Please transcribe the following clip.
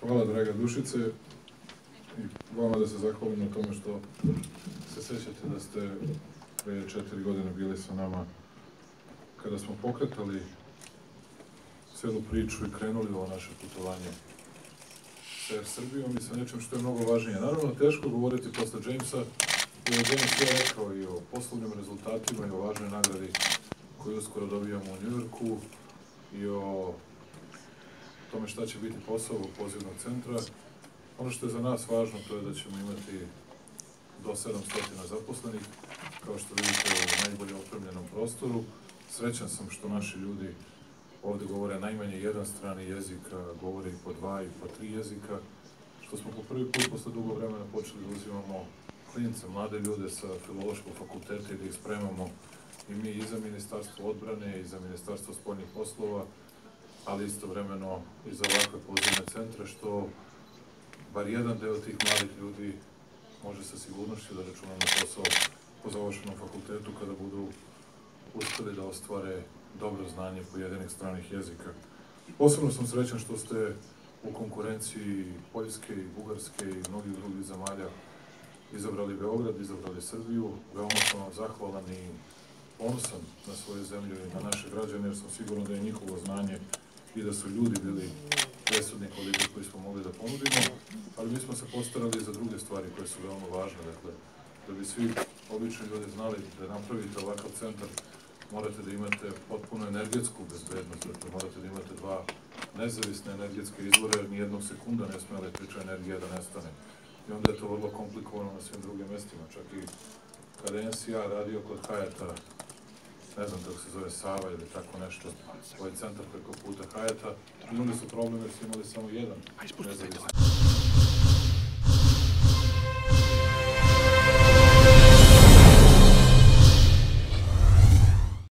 Hvala, draga Dušice. I vama da se zahvalim na tome što se sećate da ste pre četiri godine bili sa nama kada smo pokretali celu priču i krenuli ovo naše putovanje sa Srbijom i sa nečem što je mnogo važnije. Naravno, teško govoriti posle Jamesa, jer je James je rekao i o poslovnim rezultatima i o važnoj nagradi koju uskoro dobijamo u Njujorku i o tome šta će biti posao ovog pozivnog centra. Ono što je za nas važno to je da ćemo imati do 700 zaposlenih, kao što vidite u najbolje opremljenom prostoru. Srećan sam što naši ljudi ovde govore najmanje jedan strani jezika, govore i po dva i po tri jezika, što smo po prvi put posle dugo vremena počeli da uzimamo klince, mlade ljude sa filološkog fakulteta i da ih spremamo i mi i za Ministarstvo odbrane i za Ministarstvo spoljnih poslova, ali istovremeno i za ovakve pozivne centre, što bar jedan deo tih mladih ljudi može sa sigurnošću da računa na posao po završenom fakultetu kada budu uspeli da ostvare dobro znanje pojedinih stranih jezika. Posebno sam srećan što ste u konkurenciji Poljske i Bugarske i mnogih drugih zemalja izabrali Beograd, izabrali Srbiju. Veoma sam vam zahvalan i ponosan na svoju zemlju i na naše građane, jer sam siguran da je njihovo znanje i da su ljudi bili presudni koliko koji smo mogli da ponudimo, ali mi smo se postarali za druge stvari koje su veoma važne, dakle, da bi svi obični ljudi znali da napravite ovakav centar, morate da imate potpuno energetsku bezbednost, dakle, morate da imate dva nezavisne energetske izvore, jer nijednog sekunda ne sme električna energija da nestane. I onda je to vrlo komplikovano na svim drugim mestima, čak i kada je NCA radio kod Hajata, ne znam kako se zove Sava ili tako nešto, ovaj centar preko puta Hajata, imali su problem jer su imali samo jedan nezavisni